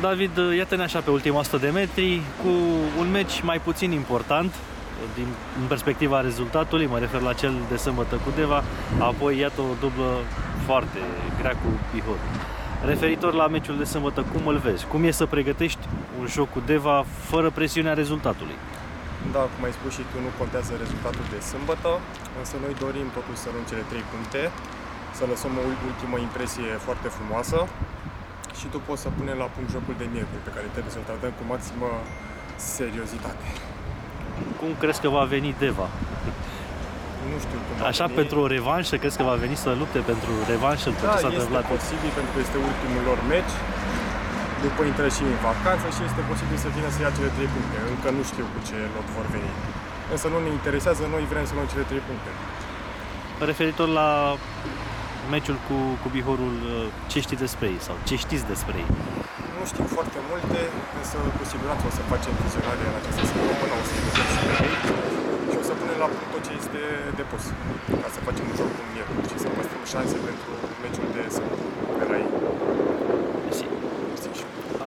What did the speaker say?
David, iată-ne așa pe ultima 100 de metri cu un meci mai puțin important din, în perspectiva rezultatului, mă refer la cel de sâmbătă cu Deva, apoi iată o dublă foarte grea cu Bihor. Referitor la meciul de sâmbătă, cum îl vezi? Cum e să pregătești un joc cu Deva fără presiunea rezultatului? Da, cum ai spus și tu, nu contează rezultatul de sâmbătă, însă noi dorim totuși să luăm cele 3 puncte, să lăsăm o ultimă impresie foarte frumoasă și tu poți să punem la punct jocul de miercuri, pe care trebuie să-l tratăm cu maximă seriozitate. Cum crezi că va veni Deva? Nu știu cum Așa veni. pentru o revanșă, crezi că va veni să lupte pentru revanșă după Da, ce s-a este întâmplat? posibil pentru că este ultimul lor meci. După intră și în vacanță și este posibil să vină să ia cele 3 puncte. Încă nu știu cu ce lot vor veni. Însă nu ne interesează, noi vrem să luăm cele 3 puncte. Referitor la meciul cu, cu Bihorul, ce știți despre ei sau ce știți despre ei? Nu știm foarte multe, însă cu siguranță o să facem vizionare în această săptămână, o să vedem și pe ei și o să punem la punct tot ce este depus ca să facem un joc cu miercuri și să păstrăm șanse pentru